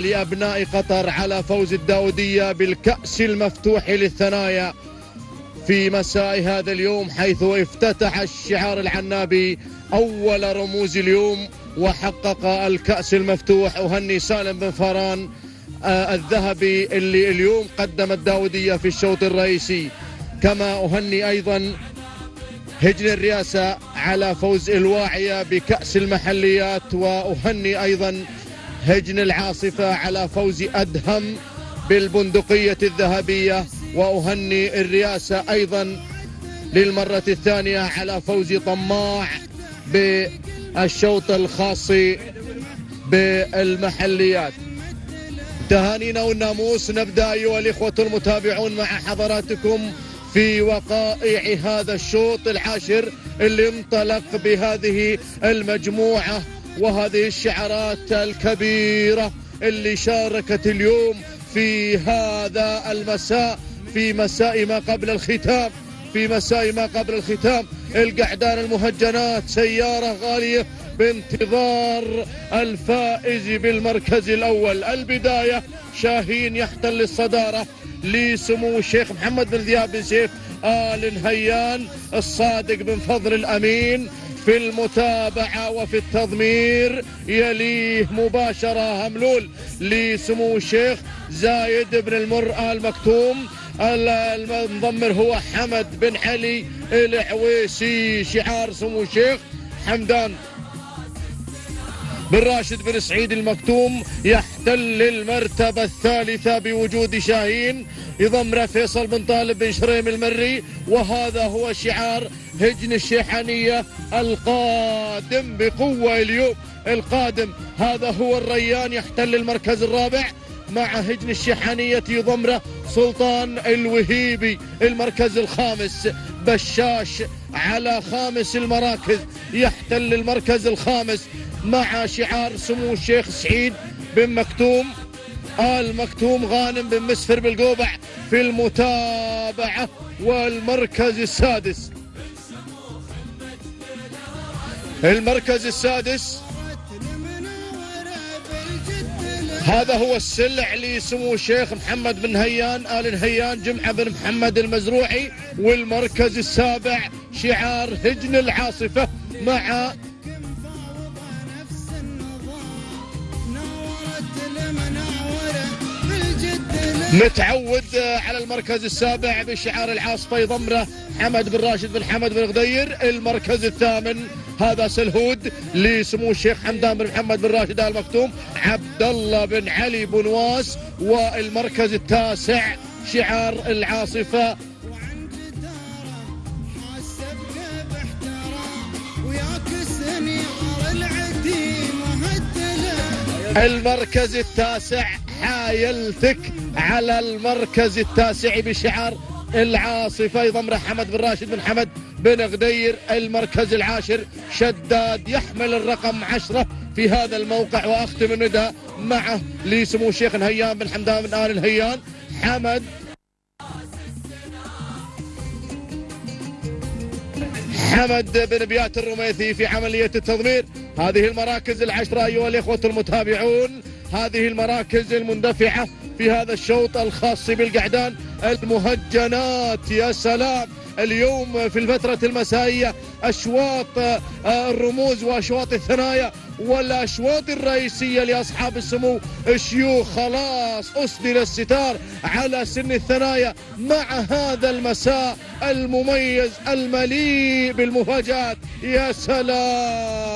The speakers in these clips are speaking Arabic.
لأبناء قطر على فوز الداودية بالكأس المفتوح للثنايا في مساء هذا اليوم حيث افتتح الشعار العنابي أول رموز اليوم وحقق الكأس المفتوح. أهني سالم بن فران آه الذهبي اللي اليوم قدم الداودية في الشوط الرئيسي. كما أهني أيضا هجن الرئاسة على فوز الواعية بكأس المحليات. وأهني أيضا هجن العاصفة على فوز أدهم بالبندقية الذهبية وأهني الرئاسة أيضا للمرة الثانية على فوز طماع بالشوط الخاص بالمحليات. تهانينا والناموس نبدأ أيها الإخوة المتابعون مع حضراتكم في وقائع هذا الشوط العاشر اللي انطلق بهذه المجموعة. وهذه الشعارات الكبيرة اللي شاركت اليوم في هذا المساء في مساء ما قبل الختام في مساء ما قبل الختام. القعدان المهجنات سيارة غالية بانتظار الفائز بالمركز الأول. البداية شاهين يحتل الصدارة لسمو الشيخ محمد بن ذياب بن سيف آل نهيان الصادق بن فضل الأمين. في المتابعة وفي التضمير يليه مباشرة هملول لسمو الشيخ زايد بن المر آل مكتوم. المضمر هو حمد بن علي العويسي شعار سمو الشيخ. حمدان. بن راشد بن سعيد المكتوم يحتل المرتبة الثالثة بوجود شاهين يضمر فيصل بن طالب بن شريم المري وهذا هو شعار هجن الشيحانية القادم بقوة اليوم القادم. هذا هو الريان يحتل المركز الرابع مع هجن الشيحانية يضمره سلطان الوهيبي المركز الخامس بشاش على خامس المراكز يحتل المركز الخامس مع شعار سمو الشيخ سعيد بن مكتوم. آل مكتوم غانم بن مسفر بالقوبع في المتابعة والمركز السادس. المركز السادس. هذا هو السلع لسمو الشيخ محمد بن هيان آل نهيان جمعة بن محمد المزروعي والمركز السابع شعار هجن العاصفة مع متعود على المركز السابع بشعار العاصفة يضمره حمد بن راشد بن حمد بن غدير. المركز الثامن هذا سلهود لسمو الشيخ حمدان بن محمد بن راشد آل مكتوم عبد الله بن علي بن واس والمركز التاسع شعار العاصفة. المركز التاسع حايلتك على المركز التاسع بشعار العاصفة يضمر حمد بن راشد بن حمد بن غدير المركز العاشر شداد يحمل الرقم عشرة في هذا الموقع وأختم النداء معه لسمو الشيخ نهيان بن حمدان بن آل نهيان حمد. حمد بن بيات الرميثي في عملية التضمير. هذه المراكز العشرة أيها الإخوة المتابعون هذه المراكز المندفعة في هذا الشوط الخاص بالقعدان المهجنات. يا سلام. اليوم في الفترة المسائية أشواط الرموز وأشواط الثنايا والأشواط الرئيسية لأصحاب السمو الشيوخ خلاص أسدل الستار على سن الثنايا مع هذا المساء المميز المليء بالمفاجآت. يا سلام.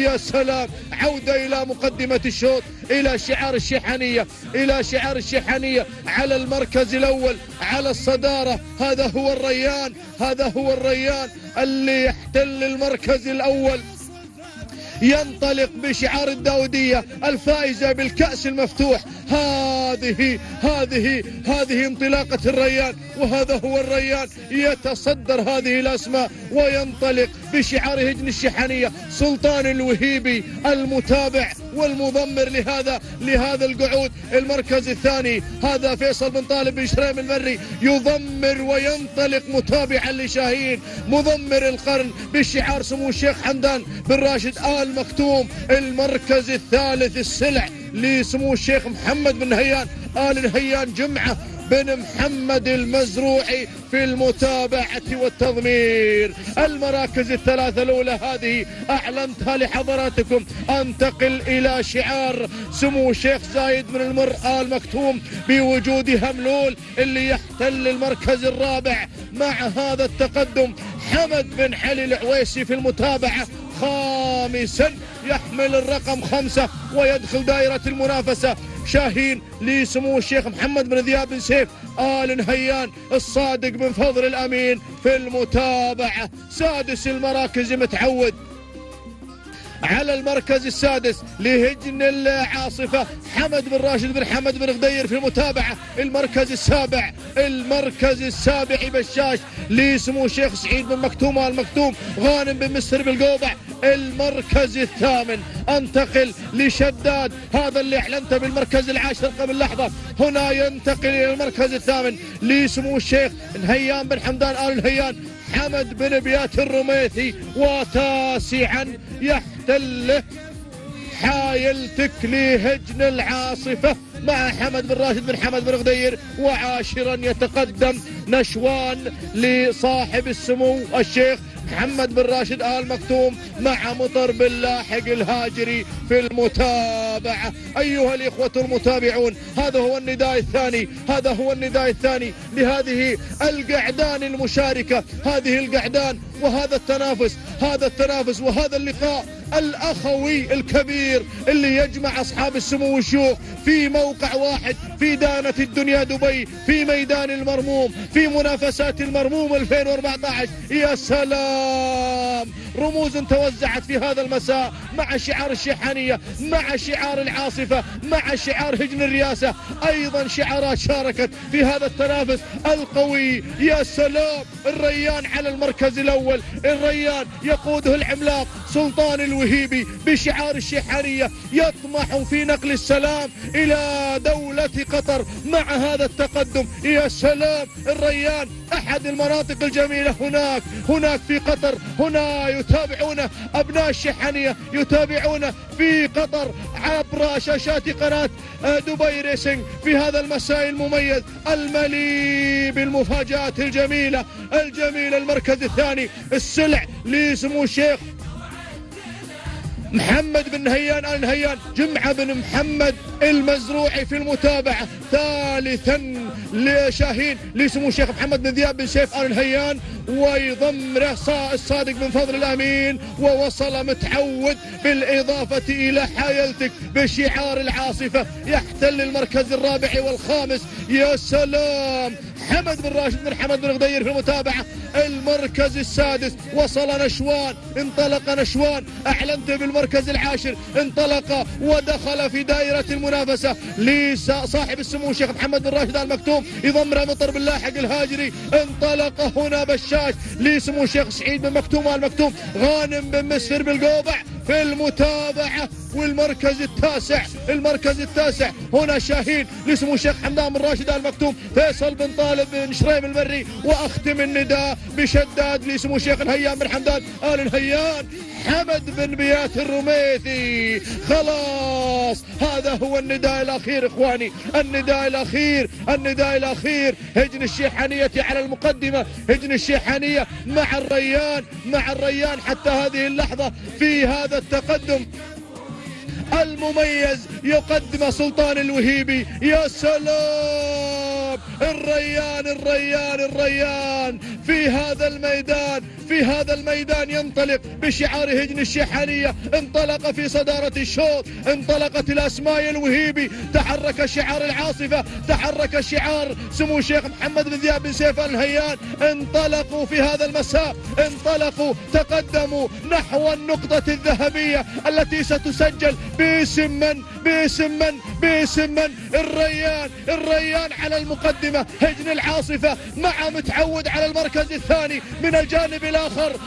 يا سلام. عودة إلى مقدمة الشوط إلى شعار الشيحانية إلى شعار الشيحانية. على المركز الأول على الصدارة هذا هو الريان هذا هو الريان اللي يحتل المركز الأول. ينطلق بشعار الداودية الفائزة بالكأس المفتوح. هذه هذه هذه انطلاقة الريان وهذا هو الريان. يتصدر هذه الأسماء وينطلق بشعار هجن الشحنية. سلطان الوهيبي المتابع والمضمر لهذا لهذا القعود. المركز الثاني هذا فيصل بن طالب بن شريم المري يضمر وينطلق متابعا لشاهين. مضمر القرن بشعار سمو الشيخ حمدان بن راشد آل مكتوم. المركز الثالث السلع لسمو الشيخ محمد بن هيان. آل نهيان جمعة بن محمد المزروعي في المتابعة والتضمير. المراكز الثلاثة الأولى هذه أعلنتها لحضراتكم. أنتقل إلى شعار سمو الشيخ زايد بن المر آل مكتوم بوجود هملول اللي يحتل المركز الرابع. مع هذا التقدم حمد بن علي العويسي في المتابعة. خامسا يحمل الرقم خمسة ويدخل دائرة المنافسة. شاهين لسمو الشيخ محمد بن ذياب بن سيف آل نهيان الصادق بن فضل الأمين. في المتابعة سادس المراكز متعود. على المركز السادس لهجن العاصفة حمد بن راشد بن حمد بن غدير في المتابعة. المركز السابع المركز السابع بشاش لسمو الشيخ سعيد بن مكتوم المكتوم غانم بن مستر بالقوبع. المركز الثامن أنتقل لشداد. هذا اللي أعلنته بالمركز العاشر قبل لحظة. هنا ينتقل إلى المركز الثامن لسمو الشيخ نهيان بن حمدان آل نهيان. حمد بن بيات الرميثي وتاسعا يحتله حايلتك لهجن العاصفة مع حمد بن راشد بن حمد بن غدير وعاشرا يتقدم نشوان لصاحب السمو الشيخ محمد بن راشد آل مكتوم مع مطر بن لاحق الهاجري في المتابعة. أيها الإخوة المتابعون هذا هو النداء الثاني هذا هو النداء الثاني لهذه القعدان المشاركة. هذه القعدان وهذا التنافس هذا التنافس وهذا اللقاء الأخوي الكبير اللي يجمع أصحاب السمو والشيوخ في موقع واحد في دانة الدنيا دبي في ميدان المرموم في منافسات المرموم 2014 يا سلام! رموز توزعت في هذا المساء مع شعار الشيحانية مع شعار العاصفة مع شعار هجن الرياسة. أيضا شعارات شاركت في هذا التنافس القوي. يا سلام! الريان على المركز الأول. الريان يقوده العملاق سلطان الوهيبي بشعار الشيحانية. يطمح في نقل السلام إلى دولة قطر مع هذا التقدم. يا سلام! الريان أحد المناطق الجميلة هناك. هناك في قطر. هنا يتابعون أبناء الشحنية يتابعون في قطر عبر شاشات قناة دبي ريسنج في هذا المساء المميز المليء بالمفاجآت الجميلة الجميلة المركز الثاني السلع لسمو الشيخ محمد بن نهيان آل نهيان جمعة بن محمد المزروعي في المتابعة ثالثا لشاهين لسمو الشيخ محمد بن ذياب بن سيف آل نهيان ويضمره الصادق بن فضل الأمين ووصل متعود بالإضافة إلى حايلتك بشعار العاصفة يحتل المركز الرابع والخامس. يا سلام! حمد بن راشد بن حمد بن غدير في المتابعة. المركز السادس وصل نشوان انطلق نشوان. أعلنت بالمركز العاشر انطلق ودخل في دائرة المنافسة. لصاحب السمو الشيخ محمد بن راشد المكتوم يضمر مطر باللاحق الهاجري. انطلق هنا بشاش لسمو الشيخ سعيد بن مكتوم. المكتوم غانم بن مسفر بالقوبع في المتابعة. والمركز التاسع المركز التاسع. هنا شاهين لسمو الشيخ حمدان بن راشد المكتوم فيصل بن طالب بن شريم المري وأختم النداء بشداد لسمو الشيخ الهيان بن حمدان. آل الهيان حمد بن بيات الرميثي. خلاص هذا هو النداء الأخير إخواني. النداء الأخير النداء الأخير. هجن الشيحانية على المقدمة هجن الشيحانية مع الريان مع الريان حتى هذه اللحظة في هذا التقدم. المميز يقدم سلطان الوهيبي. يا سلام! الريان الريان الريان في هذا الميدان. في هذا الميدان ينطلق بشعار هجن الشيحانية انطلق في صدارة الشوط. انطلقت الأسماء الوهيبي. تحرك شعار العاصفة. تحرك شعار سمو الشيخ محمد بن ذياب بن سيف الهيان. انطلقوا في هذا المساء. انطلقوا تقدموا نحو النقطة الذهبية التي ستسجل باسم من؟ باسم من؟ باسم من؟ الريان. الريان على المقدمة. هجن العاصفة. مع متعود على المركز الثاني من الجانب الآخر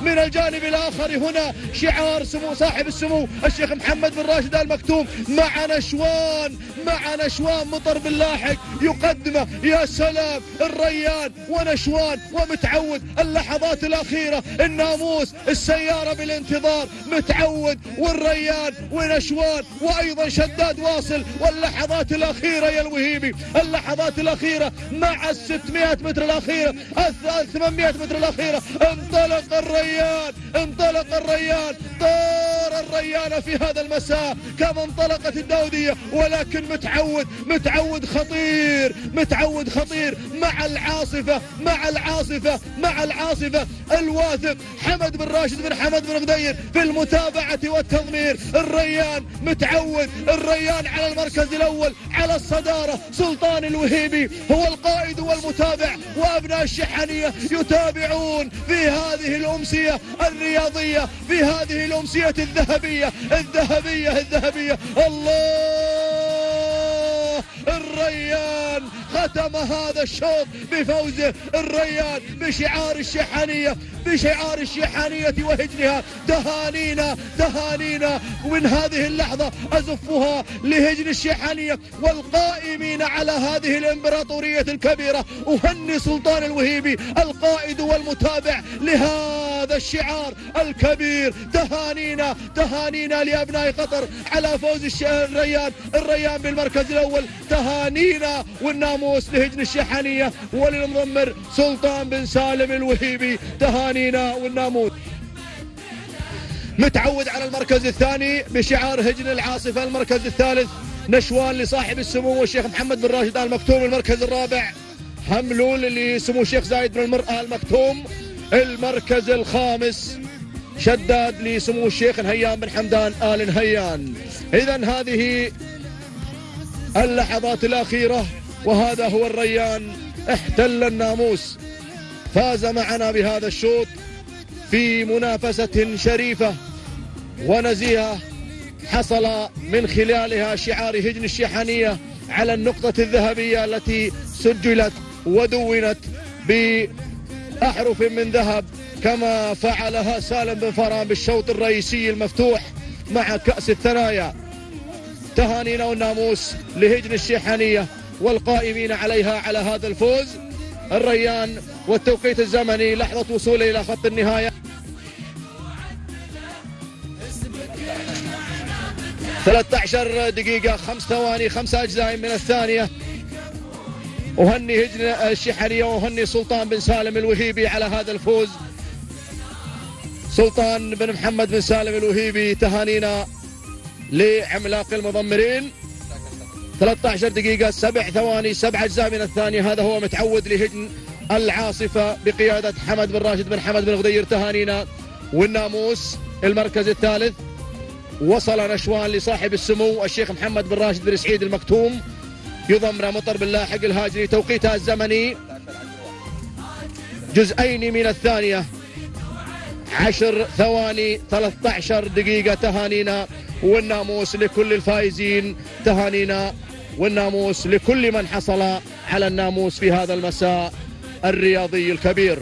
من الجانب الآخر هنا شعار سمو صاحب السمو الشيخ محمد بن راشد المكتوم. مع نشوان مع نشوان مطر باللاحق. يقدمه يا سلام الريان ونشوان ومتعود. اللحظات الأخيرة الناموس السيارة بالانتظار. متعود والريان ونشوان وأيضا شداد واصل. واللحظات الأخيرة يا الوهيبي اللحظات الأخيرة مع ال 600 متر الأخيرة ال 800 متر الأخيرة. انطلق الريان انطلق الريان طار الريان في هذا المساء. كما انطلقت الداودية ولكن متعود متعود خطير متعود خطير مع العاصفة مع العاصفة مع العاصفة. الواثق حمد بن راشد بن حمد بن غدير في المتابعة والتضمير. الريان متعود الريان على المركز الأول على الصدارة. سلطان الوهيبي هو القائد والمتابع وأبناء الشحنية يتابعون في هذه الأمسية الرياضية في هذه الأمسية الذهبية الذهبية الذهبية. الله! الريان ختم هذا الشوط بفوزه الريان بشعار الشحانية بشعار الشحانية وهجنها تهانينا تهانينا ومن هذه اللحظة أزفها لهجن الشحانية والقائمين على هذه الإمبراطورية الكبيرة أهني سلطان الوهيبي القائد والمتابع لهذا الشعار الكبير. تهانينا تهانينا لأبناء قطر على فوز الريان الريان بالمركز الأول. تهانينا والناموس لهجن الشحانية وللمضمر سلطان بن سالم الوهيبي تهانينا والناموس. متعود على المركز الثاني بشعار هجن العاصفة المركز الثالث نشوان لصاحب السمو الشيخ محمد بن راشد آل مكتوم المركز الرابع حملول لسمو الشيخ زايد بن المرأة المكتوم المركز الخامس شداد لسمو الشيخ الهيان بن حمدان آل نهيان. إذا هذه اللحظات الأخيرة وهذا هو الريان. احتل الناموس. فاز معنا بهذا الشوط في منافسة شريفة ونزيهة حصل من خلالها شعار هجن الشحنية على النقطة الذهبية التي سجلت ودونت بأحرف من ذهب كما فعلها سالم بن فران بالشوط الرئيسي المفتوح مع كأس الثنايا. تهانينا والناموس لهجن الشحنية. والقائمين عليها على هذا الفوز. الريان والتوقيت الزمني لحظة وصوله إلى خط النهاية. 13 دقيقة خمس ثواني خمس أجزاء من الثانية. أهني هجن الشحرية وأهني سلطان بن سالم الوهيبي على هذا الفوز. سلطان بن محمد بن سالم الوهيبي تهانينا لعملاق المضمرين. 13 دقيقة سبع ثواني سبع أجزاء من الثانية. هذا هو متعود لهجن العاصفة بقيادة حمد بن راشد بن حمد بن غدير. تهانينا. والناموس المركز الثالث. وصل نشوان لصاحب السمو الشيخ محمد بن راشد بن سعيد المكتوم. يضمر مطر باللاحق الهاجري. توقيتها الزمني. جزئين من الثانية. عشر ثواني 13 دقيقة. تهانينا. والناموس لكل الفائزين تهانينا. والناموس لكل من حصل على الناموس في هذا المساء الرياضي الكبير.